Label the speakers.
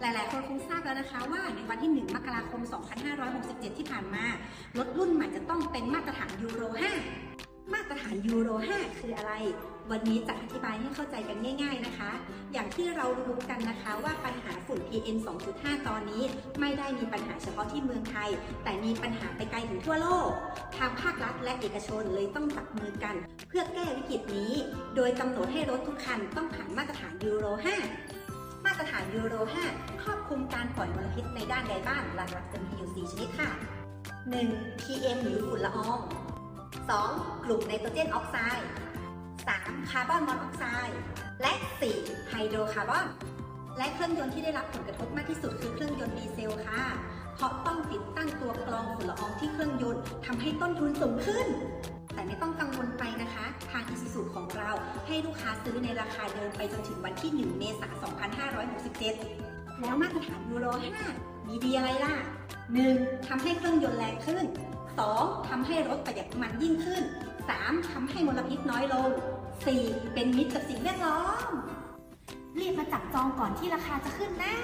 Speaker 1: หลาย ๆ คนคงทราบแล้วนะคะว่าในวันที่ 1 มกราคม 2567 ที่ผ่านมา รถรุ่นใหม่จะต้องเป็นมาตรฐานยูโร 5 มาตรฐานยูโร 5 คืออะไร วันนี้จะอธิบายให้เข้าใจกันง่าย ๆ นะคะ อย่างที่เรารู้กันนะคะว่าปัญหาฝุ่น PM 2.5 ตอนนี้ ไม่ได้มีปัญหาเฉพาะที่เมืองไทย แต่มีปัญหาไปไกลถึงทั่วโลก ทางภาครัฐและเอกชนเลยต้องจับมือกัน เพื่อแก้วิกฤตนี้ โดยกำหนดให้รถทุกคันต้องผ่านมาตรฐานยูโร 5 มาตรฐานยูโร 5 การปล่อยมลพิษในด้านใดบ้างหลักๆจะมีอยู่ 4 ชนิดค่ะ 1. PM หรือฝุ่นละออง 2. กลุ่มไนโตรเจนออกไซด์ 3. คาร์บอนมอนอกไซด์ และ 4. ไฮโดรคาร์บอน และเครื่องยนต์ที่ได้รับผลกระทบมากที่สุดคือเครื่องยนต์ดีเซลค่ะ เพราะต้องติดตั้งตัวกรองฝุ่นละอองที่เครื่องยนต์ทำให้ต้นทุนสูงขึ้น แต่ไม่ต้องกังวลไปนะคะ ทางอีซูซุของเราให้ลูกค้าซื้อในราคาเดิมไปจนถึงวันที่ 1 เมษายน 2567 แล้วมาตรฐานยูโร5มีดีอะไรล่ะ 1. ทำให้เครื่องยนต์แรงขึ้น 2. ทำให้รถประหยัดน้ำมันยิ่งขึ้น 3. ทำให้มลพิษน้อยลง 4. เป็นมิตรกับสิ่งแวดล้อม รีบมาจับจองก่อนที่ราคาจะขึ้นนะ